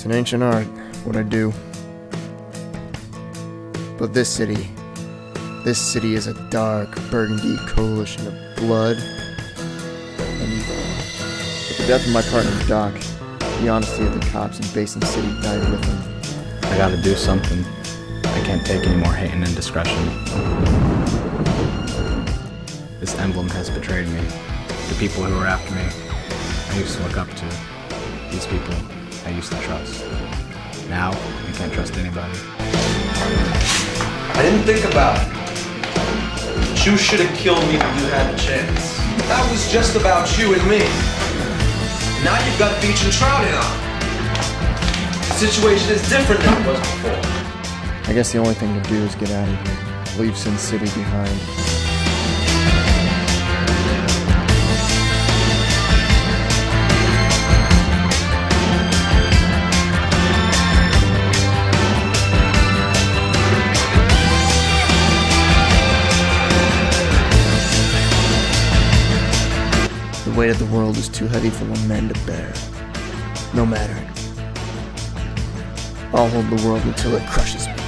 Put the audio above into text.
It's an ancient art, what I do. But this city, this city is a dark, burgundy coalition of blood and evil. With the death of my partner, Doc, the honesty of the cops in Basin City died with him. I gotta do something. I can't take any more hate and indiscretion. This emblem has betrayed me. The people who were after me, I used to look up to. These people, I used to trust. Now, I can't trust anybody. I didn't think about it. You should have killed me when you had the chance. That was just about you and me. Now you've got Veech and trouting on. The situation is different than it was before. I guess the only thing to do is get out of here. Leave Sin City behind. The weight of the world is too heavy for one man to bear. No matter. I'll hold the world until it crushes me.